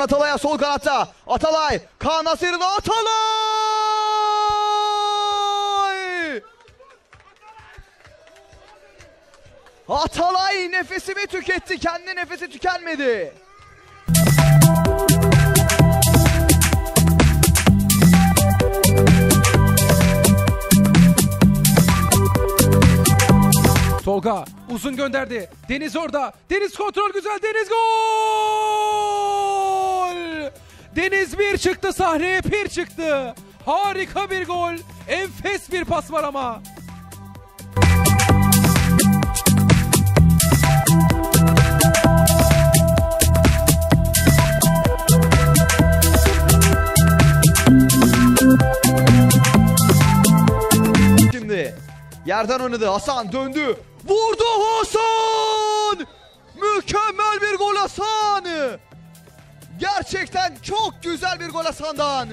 Atalay'a sol kanatta. Atalay. Kaan Nasır'ın Atalay. Atalay nefesimi tüketti. Kendi nefesi tükenmedi. Tolga uzun gönderdi. Deniz orada. Deniz kontrol güzel. Deniz gol! Deniz bir çıktı sahneye bir çıktı. Harika bir gol. Enfes bir pas var ama. Şimdi yerden oynadı. Hasan döndü. Vurdu Hasan! Mükemmel bir gol Hasan! Gerçekten çok güzel bir gol Hasan'dan.